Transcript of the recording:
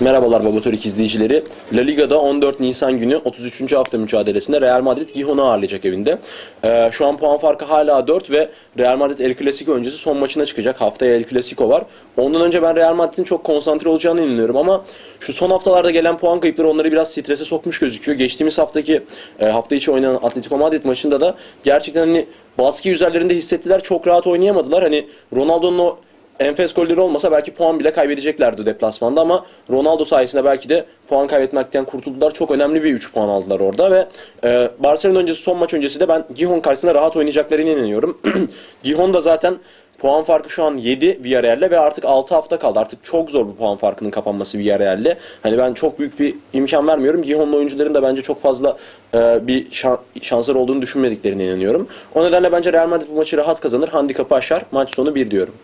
Merhabalar Babatorik izleyicileri. La Liga'da 14 Nisan günü 33. hafta mücadelesinde Real Madrid Gijon'u ağırlayacak evinde. Ee, şu an puan farkı hala 4 ve Real Madrid El Clasico öncesi son maçına çıkacak. Haftaya El Clasico var. Ondan önce ben Real Madrid'in çok konsantre olacağını inanıyorum ama şu son haftalarda gelen puan kayıpları onları biraz strese sokmuş gözüküyor. Geçtiğimiz haftaki e, hafta içi oynanan Atletico Madrid maçında da gerçekten hani baskı üzerlerinde hissettiler. Çok rahat oynayamadılar. Hani Ronaldo'nun o enfes golleri olmasa belki puan bile kaybedeceklerdi deplasmanda ama Ronaldo sayesinde belki de puan kaybetmekten kurtuldular. Çok önemli bir 3 puan aldılar orada ve e, Barcelona öncesi son maç öncesi de ben Gijon karşısında rahat oynayacaklarına inanıyorum. Gijon da zaten puan farkı şu an 7 Villarreal'le ve artık 6 hafta kaldı. Artık çok zor bu puan farkının kapanması Villarreal'le. Hani ben çok büyük bir imkan vermiyorum. Gijon'un oyuncuların da bence çok fazla e, bir şan, şansları olduğunu düşünmediklerine inanıyorum. O nedenle bence Real Madrid bu maçı rahat kazanır. Handikapı aşar. Maç sonu 1 diyorum.